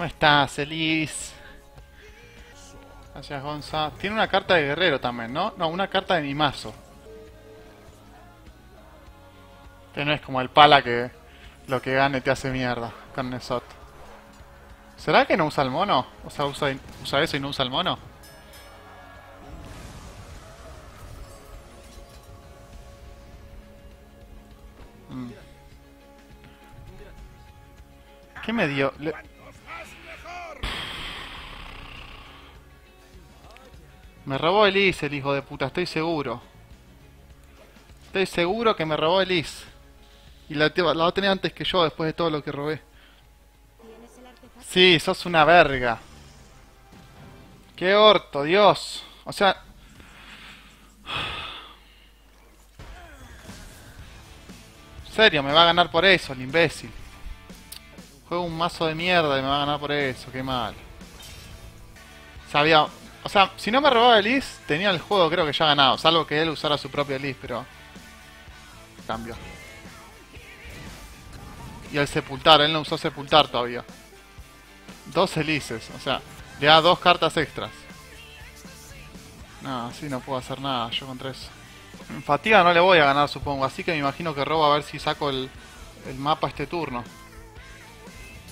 ¿Cómo estás, Elis? Gracias, Gonza. Tiene una carta de guerrero también, ¿no? No, una carta de mi mazo. Que no es como el pala que lo que gane te hace mierda con Nesot. ¿Será que no usa el mono? O sea, usa, usa eso y no usa el mono. Mm. ¿Qué me dio? Me robó Elise, el hijo de puta, estoy seguro. Estoy seguro que me robó Elise. Y la, la va a tener antes que yo, después de todo lo que robé. Sí, sos una verga. Qué orto, Dios. O sea... En serio, me va a ganar por eso, el imbécil. Juego un mazo de mierda y me va a ganar por eso, qué mal. Sabía... O sea, si no me robaba Elise, tenía el juego creo que ya ganado. Salvo que él usara su propio Elise, pero... Cambio. Y el sepultar, él no usó sepultar todavía. Dos Elises, o sea, le da dos cartas extras. No, así no puedo hacer nada yo contra eso. En fatiga no le voy a ganar, supongo. Así que me imagino que robo a ver si saco el, el mapa este turno.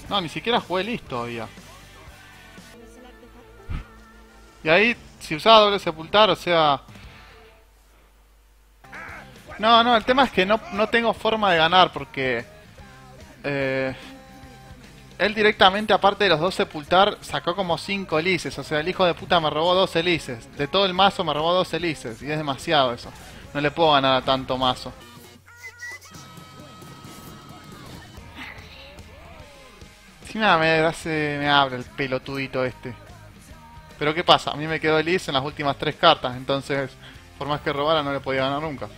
No, ni siquiera jugué listo todavía. Y ahí, si usaba doble sepultar, o sea... No, no, el tema es que no, no tengo forma de ganar porque... Eh, él directamente, aparte de los dos sepultar, sacó como 5 elices. O sea, el hijo de puta me robó dos elices. De todo el mazo me robó dos elices. Y es demasiado eso. No le puedo ganar a tanto mazo. Encima me hace, me abre el pelotudito este. Pero ¿qué pasa? A mí me quedó Elise en las últimas tres cartas. Entonces, por más que robara, no le podía ganar nunca.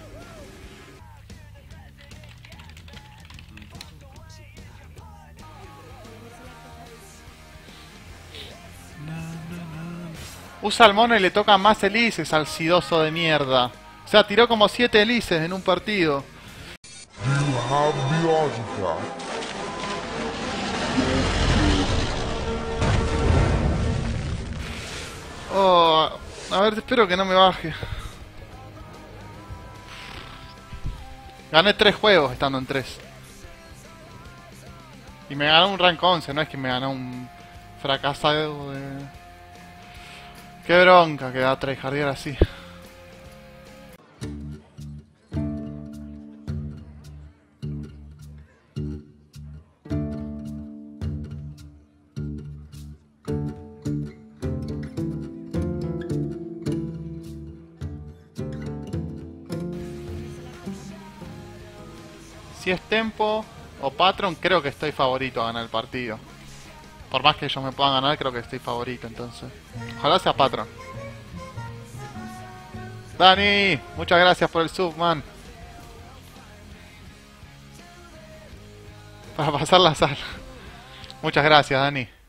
Usa al mono y le toca más helices al sidoso de mierda. O sea, tiró como 7 helices en un partido. Espero que no me baje. Gané 3 juegos estando en 3. Y me ganó un rank 11, no es que me ganó un fracasado de... Qué bronca que da tryhardear así. Si es Tempo o Patron, creo que estoy favorito a ganar el partido. Por más que ellos me puedan ganar, creo que estoy favorito, entonces. Ojalá sea Patron. Dani, muchas gracias por el sub, man. Para pasar la sala. Muchas gracias, Dani.